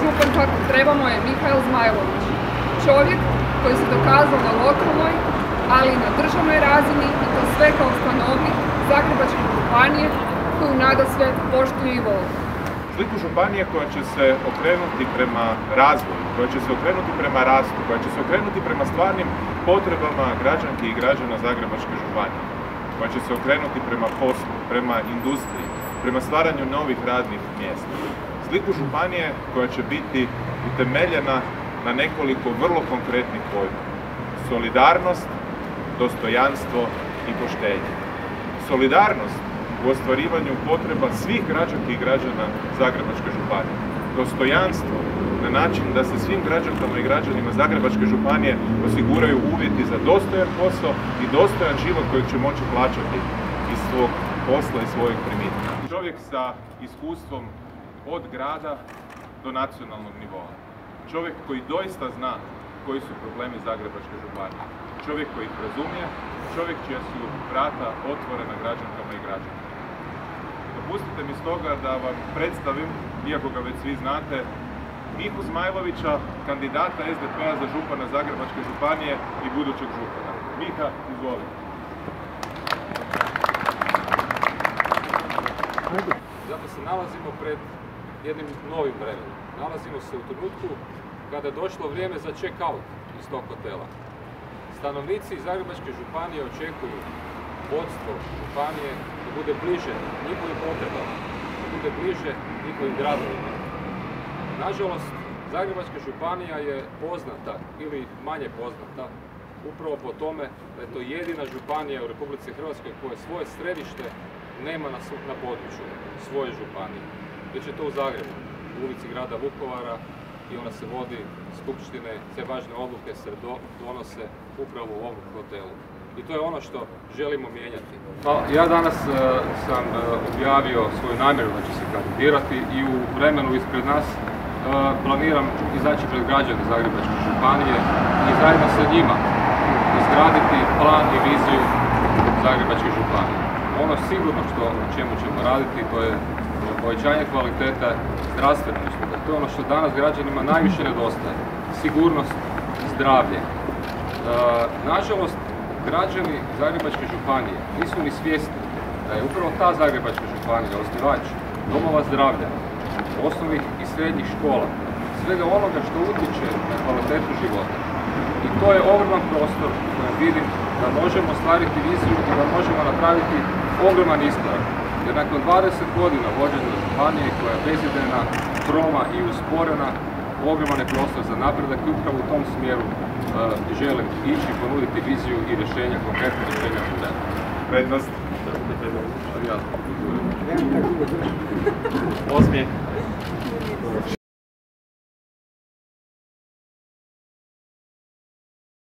župan kako trebamo je Mihael Zmajlović. Čovjek koji se dokazao na lokalnoj, ali i na državnoj razini i to sve kao stanovnik Zagrebačke županije koju nada sve poštuju i vole. Sliku županije koja će se okrenuti prema razvoju, koja će se okrenuti prema rastu, koja će se okrenuti prema stvarnim potrebama građanki i građana Zagrebačke županije, koja će se okrenuti prema poslu, prema industriji, prema stvaranju novih radnih mjesta. Sliku županije koja će biti utemeljena na nekoliko vrlo konkretnih pojma. Solidarnost, dostojanstvo i poštenje. Solidarnost u ostvarivanju potreba svih građanki i građana Zagrebačke županije. Dostojanstvo na način da se svim građankama i građanima Zagrebačke županije osiguraju uvjeti za dostojan posao i dostojan život kojeg će moći plaćati iz svog posla i svojeg primitka. Čovjek sa iskustvom od grada do nacionalnog nivoa. Čovjek koji doista zna koji su problemi Zagrebačke županije. Čovjek koji ih razumije, čovjek čija su vrata otvorena građankama i građanima. Dopustite mi stoga da vam predstavim, iako ga već svi znate, Mihu Zmajlovića, kandidata SDP-a za župana Zagrebačke županije i budućeg župana. Miha, izvoli. Zato se nalazimo pred jednim novim vremenom. Nalazimo se u trenutku kada je došlo vrijeme za check-out iz tog hotela. Stanovnici Zagrebačke županije očekuju vodstvo županije da bude bliže njihovim potrebama, da bude bliže njihovim gradovima. Nažalost, Zagrebačka županija je poznata ili manje poznata upravo po tome da je to jedina županija u Republici Hrvatskoj koja svoje središte nema na, na području svoje županije. Već je to u Zagrebu, u ulici grada Vukovara i ona se vodi skupštine, sve važne odluke se donose upravo u ovom hotelu. I to je ono što želimo mijenjati. Pa, ja danas e, sam e, objavio svoju namjeru da ću se kandidirati i u vremenu ispred nas e, planiram izaći pred građane Zagrebačke županije i zajedno sa njima izgraditi plan i viziju Zagrebačke županije. Ono sigurno što na čemu ćemo raditi to je povećanje kvalitete zdravstvene usluge. To je ono što danas građanima najviše nedostaje. Sigurnost, zdravlje. nažalost, građani Zagrebačke županije nisu ni svjesni da je upravo ta Zagrebačka županija osnivač domova zdravlja, osnovnih i srednjih škola, svega onoga što utječe na kvalitetu života. I to je ogroman prostor u kojem vidim da možemo stvariti viziju i da možemo napraviti ogroman iskorak. Jer nakon 20 godina vođenja županije koja je bezidena, troma i usporena, ogroman je prostor za napredak i upravo u tom smjeru želim ići i ponuditi viziju i rješenja, konkretne rješenja problema. Prednost? Osmijeh.